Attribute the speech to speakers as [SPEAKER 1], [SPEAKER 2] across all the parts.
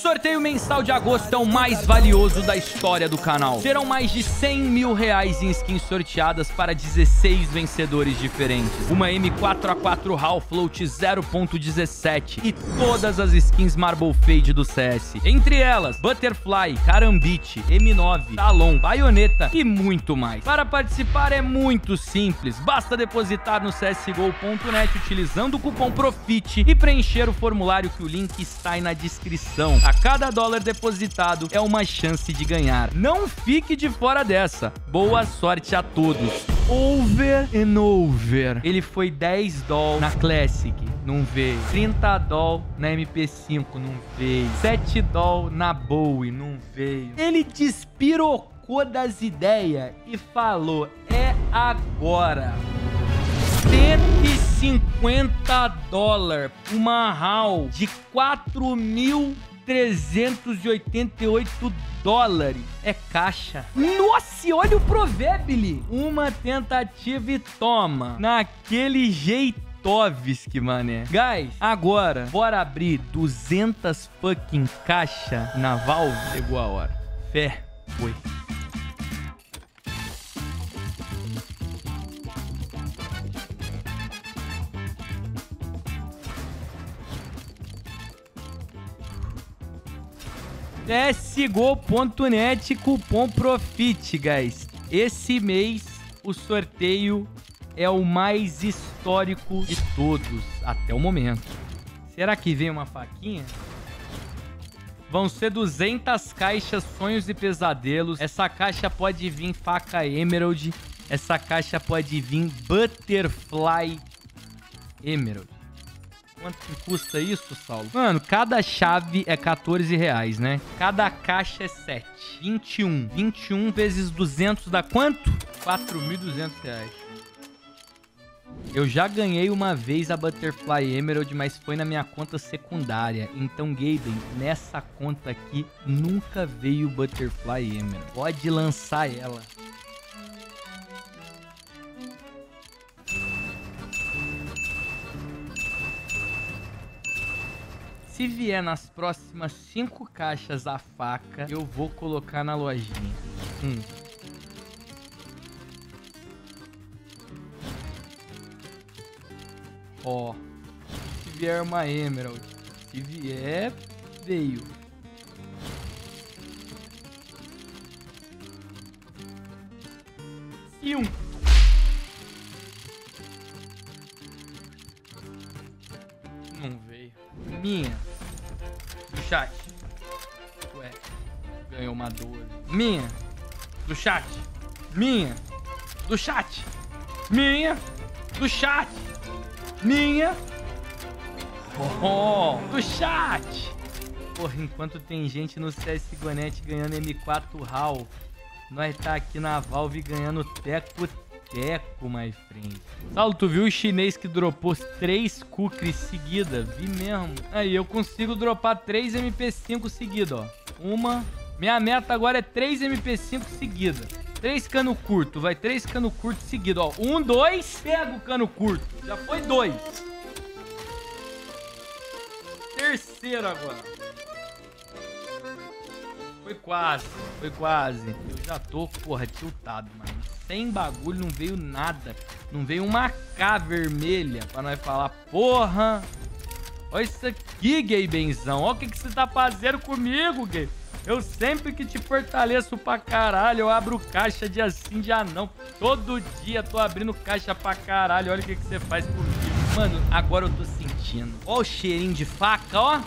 [SPEAKER 1] sorteio mensal de agosto é o mais valioso da história do canal. Serão mais de 100 mil reais em skins sorteadas para 16 vencedores diferentes. Uma M4A4 HAL Float 0.17 e todas as skins Marble Fade do CS. Entre elas, Butterfly, Karambit, M9, Talon, Baioneta e muito mais. Para participar é muito simples, basta depositar no csgo.net utilizando o cupom PROFIT e preencher o formulário que o link está aí na descrição. A cada dólar depositado é uma chance de ganhar. Não fique de fora dessa. Boa sorte a todos. Over and over. Ele foi 10 doll na Classic, não veio. 30 doll na MP5, não veio. 7 doll na Bowie, não veio. Ele despirocou das ideias e falou: é agora. 150 dólares. Uma HAL de 4.388 dólares. É caixa. Nossa, e olha o provérbio. Uma tentativa e toma. Naquele jeito. Tovski, mané. Guys, agora, bora abrir 200 fucking caixa na Valve. Chegou a hora. Fé, foi. csgo.net cupom PROFIT, guys. Esse mês o sorteio é o mais histórico de todos até o momento. Será que vem uma faquinha? Vão ser 200 caixas Sonhos e Pesadelos. Essa caixa pode vir faca Emerald. Essa caixa pode vir Butterfly Emerald. Quanto que custa isso, Saulo? Mano, cada chave é 14 reais, né? Cada caixa é 7. 21. 21 vezes 200 dá quanto? 4.200 reais. Eu já ganhei uma vez a Butterfly Emerald, mas foi na minha conta secundária. Então, Gaben, nessa conta aqui nunca veio Butterfly Emerald. Pode lançar ela. Se vier nas próximas cinco caixas a faca, eu vou colocar na lojinha. Hum. Ó. Se vier uma Emerald. Se vier, veio. E um. Não veio. Minha. Chat. Ué. Ganhou uma 12. Minha. Do chat. Minha. Do chat. Minha. Do chat. Minha. Oh, do chat. Porra, enquanto tem gente no CSGONET ganhando M4 HAL, nós tá aqui na Valve ganhando teco teco, my friend. Saulo, tu viu o chinês que dropou 3 Kukri seguida? Vi mesmo. Aí, eu consigo dropar 3 MP5 seguida, ó. Uma. Minha meta agora é 3 MP5 seguida. 3 cano curto, vai 3 cano curto seguido, ó. 1, 2, pega o cano curto. Já foi 2. Terceiro agora. Foi quase, foi quase. Eu já tô, porra, tiltado, mano. Sem bagulho, não veio nada. Não veio uma K vermelha pra nós falar, porra. Olha isso aqui, gay benzão. Olha o que, que você tá fazendo comigo, gay. Eu sempre que te fortaleço pra caralho, eu abro caixa de assim, de anão. Todo dia tô abrindo caixa pra caralho. Olha o que, que você faz comigo. Mano, agora eu tô sentindo. Ó o cheirinho de faca, ó.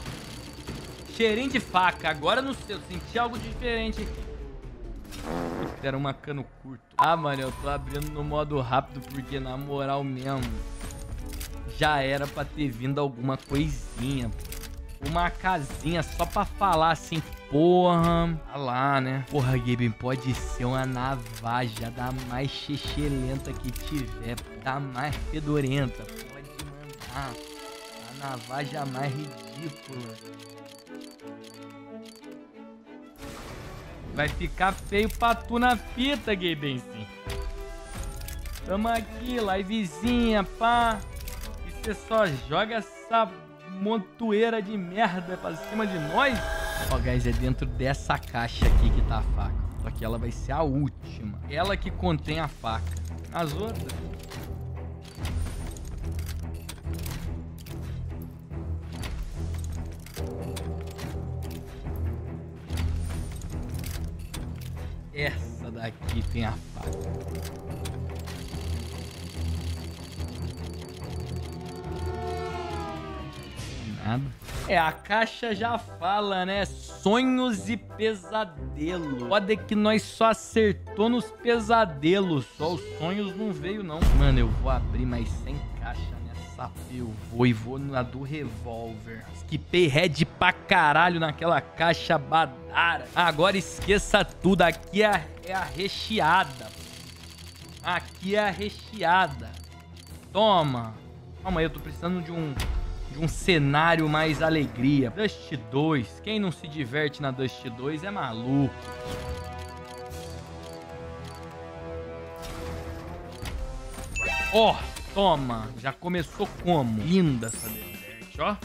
[SPEAKER 1] Cheirinho de faca. Agora não sei, eu senti algo diferente. Era uma cano curto. Ah, mano, eu tô abrindo no modo rápido porque, na moral mesmo, já era pra ter vindo alguma coisinha, Uma casinha só pra falar assim, porra. Tá lá, né? Porra, Gabe, pode ser uma navaja da mais lenta que tiver, da mais fedorenta. Pode mandar. A navaja mais ridícula. Vai ficar feio pra tu na fita, Gay Benzin. Tamo aqui, livezinha, pá. E você só joga essa montoeira de merda pra cima de nós? Ó, guys, é dentro dessa caixa aqui que tá a faca. Só que ela vai ser a última. Ela que contém a faca. As outras... Essa daqui tem a faca. Nada. É, a caixa já fala, né? Sonhos e pesadelos. Pode que nós só acertou nos pesadelos. Só os sonhos não veio, não. Mano, eu vou abrir mais 100 caixas Eu vou e vou na do revólver. Skipei head pra caralho naquela caixa badara. Agora esqueça tudo. Aqui é a, é a recheada. Aqui é a recheada. Toma. Calma aí, eu tô precisando de um de um cenário mais alegria. Dust 2, quem não se diverte na Dust 2 é maluco. Ó, oh, toma, já começou como? Linda essa Desert, ó.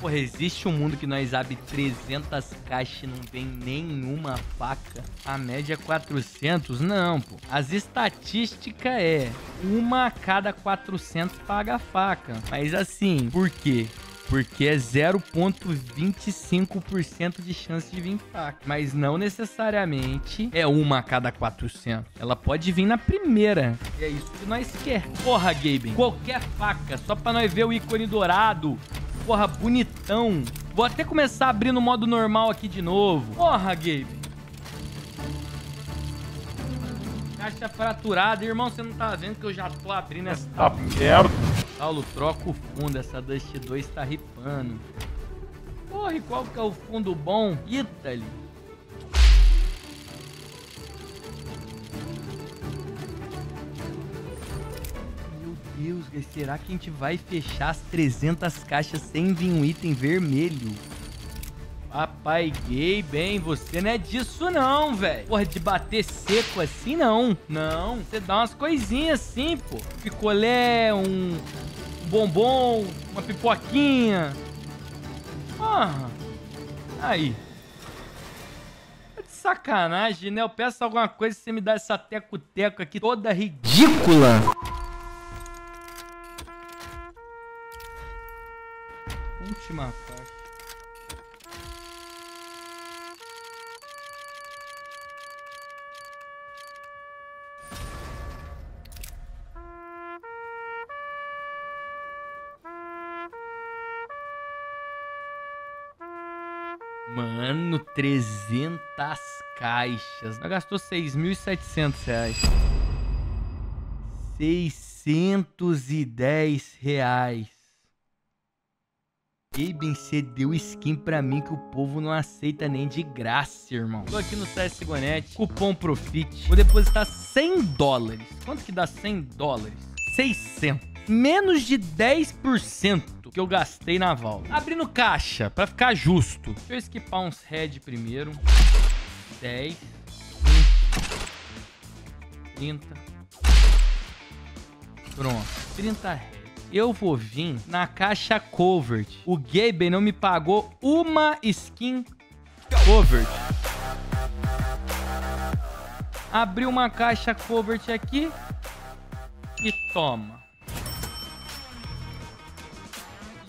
[SPEAKER 1] Porra, existe um mundo que nós abre 300 caixas e não vem nenhuma faca. A média é 400? Não, pô. As estatísticas é uma a cada 400 paga a faca. Mas assim, por quê? Porque é 0,25% de chance de vir faca. Mas não necessariamente é uma a cada 400. Ela pode vir na primeira. E é isso que nós quer. Porra, Gaben. Qualquer faca, só pra nós ver o ícone dourado porra, bonitão. Vou até começar a abrir no modo normal aqui de novo. Porra, Gabe. Caixa fraturada. Irmão, você não tá vendo que eu já tô abrindo essa... Tá merda. Paulo, troca o fundo. Essa Dust 2 tá ripando. Porra, e qual que é o fundo bom? Italy. Deus, será que a gente vai fechar as 300 caixas sem vir um item vermelho? Papai gay, bem, você não é disso não, velho. Porra, de bater seco assim, não. Não, você dá umas coisinhas assim, pô. Picolé, um bombom, uma pipoquinha. Porra. Aí. Tá de sacanagem, né? Eu peço alguma coisa e você me dá essa teco-teco aqui toda ridícula. última Mano, 300 caixas. Nós gastou 6.700 reais. 610 reais. Gaben, você deu skin pra mim que o povo não aceita nem de graça, irmão. Tô aqui no CSGONET, cupom PROFIT. Vou depositar 100 dólares. Quanto que dá 100 dólares? 600. Menos de 10% que eu gastei na Val. Abrindo caixa, pra ficar justo. Deixa eu esquipar uns head primeiro. 10, 20, 30. Pronto, 30 head eu vou vir na caixa Covert. O Gabe não me pagou uma skin Covert. Abri uma caixa Covert aqui e toma.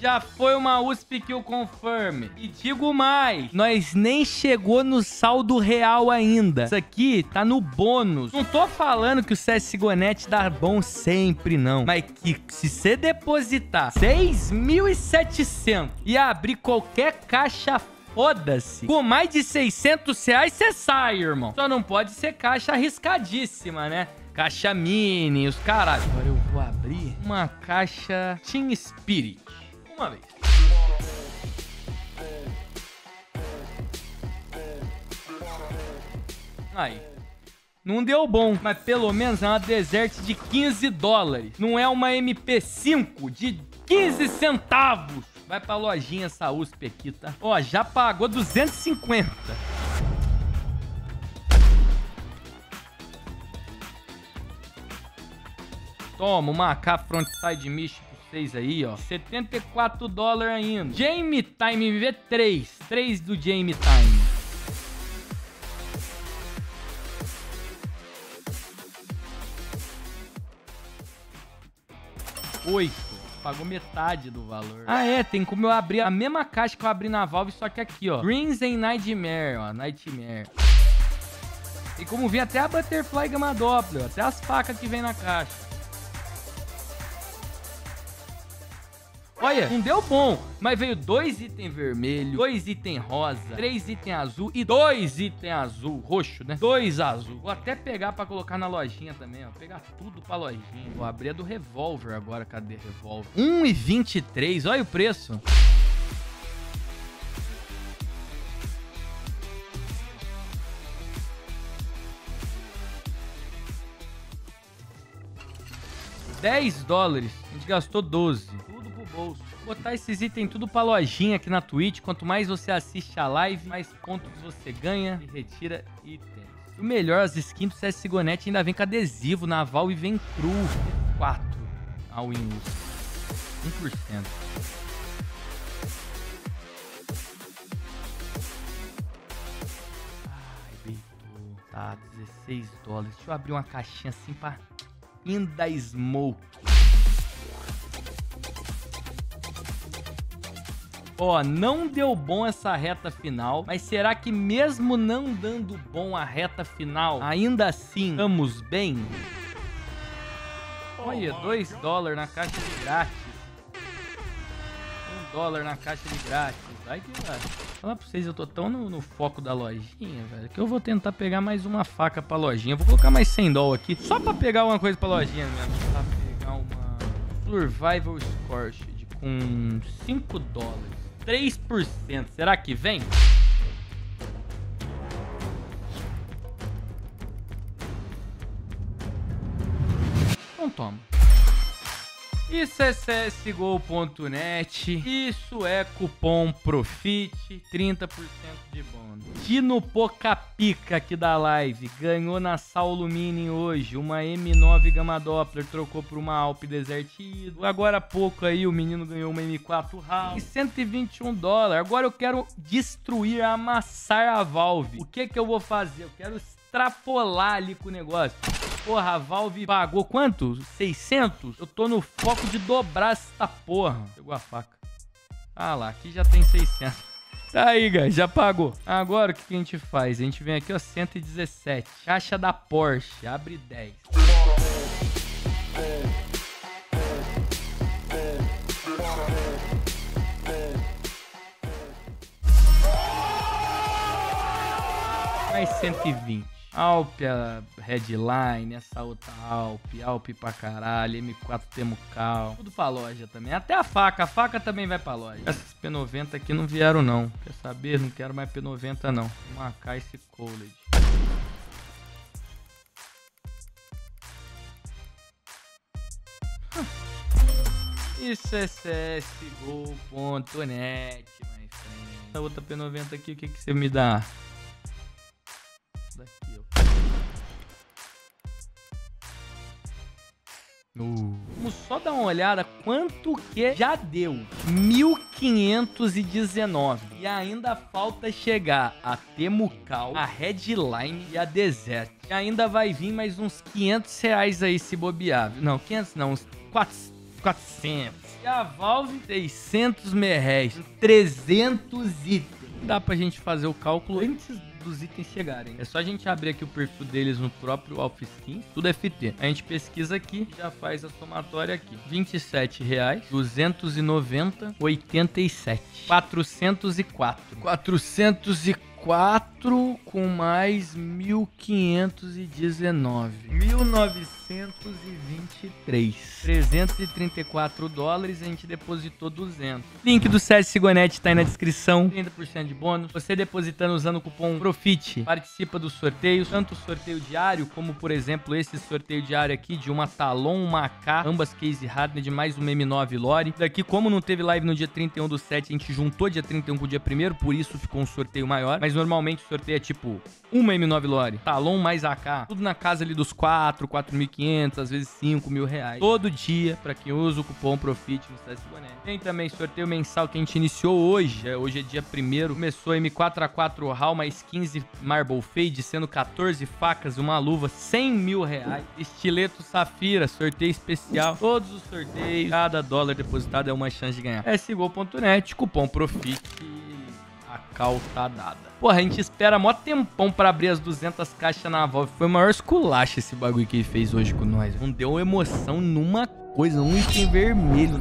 [SPEAKER 1] Já foi uma USP que o confirme. E digo mais, nós nem chegou no saldo real ainda. Isso aqui tá no bônus. Não tô falando que o CSGONET dá bom sempre, não. Mas que se você depositar 6.700 e abrir qualquer caixa foda-se. Com mais de 600 reais, você sai, irmão. Só não pode ser caixa arriscadíssima, né? Caixa mini, os caralho. Agora eu vou abrir uma caixa Team Spirit uma vez. Aí. Não deu bom, mas pelo menos é uma Desert de 15 dólares. Não é uma MP5 de 15 centavos. Vai pra lojinha essa USP aqui, tá? Ó, já pagou 250. Toma, uma AK Frontside Mission vocês aí, ó. 74 dólares ainda. Jamie Time V3. 3 do Jamie Time. 8. Pagou metade do valor. Ah, é. Tem como eu abrir a mesma caixa que eu abri na Valve, só que aqui, ó. Dreams and Nightmare, ó. Nightmare. E como vi até a Butterfly Gamma Doppler, até as facas que vem na caixa. Olha, não deu bom, mas veio dois itens vermelho, dois itens rosa, três itens azul e dois itens azul, roxo, né? Dois azul. Vou até pegar pra colocar na lojinha também, ó. Pegar tudo pra lojinha. Vou abrir a do revólver agora. Cadê revólver? 1,23. Olha o preço. Dez dólares. A gente gastou 12 bolso. Botar esses itens tudo pra lojinha aqui na Twitch. Quanto mais você assiste a live, mais pontos você ganha e retira itens. O melhor, as skins do CSGO Net ainda vem com adesivo naval e vem cru. 4 a Windows. 1%. Ai, deitou. Tá, 16 dólares. Deixa eu abrir uma caixinha assim pra... Inda Smoke. Ó, não deu bom essa reta final, mas será que mesmo não dando bom a reta final, ainda assim estamos bem? Olha, 2 dólares na caixa de grátis. 1 um dólar na caixa de grátis. Ai que vai. Falar pra vocês, eu tô tão no, no, foco da lojinha, velho, que eu vou tentar pegar mais uma faca pra lojinha. vou colocar mais 100 dólares aqui, só pra pegar uma coisa pra lojinha mesmo. Pra pegar uma Survival Scorched com 5 dólares. 3%. Será que vem? Então toma. Isso é csgo.net. Isso é cupom PROFIT, 30% de bônus. Tino Pocapica aqui da live ganhou na Saulo Mini hoje uma M9 Gamma Doppler, trocou por uma Alp Desert Eagle. Agora há pouco aí o menino ganhou uma M4 HAL e 121 dólares. Agora eu quero destruir, amassar a Valve. O que que eu vou fazer? Eu quero extrapolar ali com o negócio. Porra, a Valve pagou quanto? 600? Eu tô no foco de dobrar essa porra. Pegou a faca. Ah lá, aqui já tem 600. Tá aí, guys, já pagou. Agora o que, que a gente faz? A gente vem aqui, ó, 117. Caixa da Porsche, abre 10. Mais 120. Alp, a Headline, essa outra Alp, Alp pra caralho, M4 Temucal, tudo pra loja também. Até a faca, a faca também vai pra loja. Essas P90 aqui não vieram não. Quer saber? Não quero mais P90 não. Marcar esse College. Isso é csgo.net, my friend. Essa outra P90 aqui, o que, que você me dá? Uh. Vamos só dar uma olhada quanto que já deu. 1519. E ainda falta chegar a Temucal, a Headline e a Desert. E ainda vai vir mais uns 500 reais aí se bobear. Não, 500 não, uns 400. E a Valve, 600 merréis. 300 itens. Dá pra gente fazer o cálculo antes dos itens chegarem. É só a gente abrir aqui o perfil deles no próprio Alpha Skin, tudo é FT. A gente pesquisa aqui, já faz a somatória aqui. 27 reais, 290, 87, 404. 404 com mais 1519. 1923. 334 dólares, a gente depositou 200. Link do CSGONET tá aí na descrição. 30% de bônus. Você depositando usando o cupom PROFIT, participa dos sorteios, tanto sorteio diário, como por exemplo esse sorteio diário aqui de uma Talon, uma AK, ambas case hardened, mais uma M9 Lore. Daqui, como não teve live no dia 31 do 7, a gente juntou dia 31 com o dia 1 por isso ficou um sorteio maior. Mas normalmente o sorteio é tipo uma M9 Lore, Talon mais AK, tudo na casa ali dos 4, 4.500 1.500, às vezes 5 mil reais. Todo dia, pra quem usa o cupom PROFIT no CSGO Tem também sorteio mensal que a gente iniciou hoje. É, hoje é dia 1 Começou M4A4 HAL mais 15 Marble Fade, sendo 14 facas uma luva, 100 mil reais. Estileto Safira, sorteio especial. Todos os sorteios, cada dólar depositado é uma chance de ganhar. SGO.net, cupom PROFIT a cal dada. Porra, a gente espera mó tempão pra abrir as 200 caixas na Valve. Foi o maior esculacho esse bagulho que ele fez hoje com nós. Não deu emoção numa coisa, um item vermelho.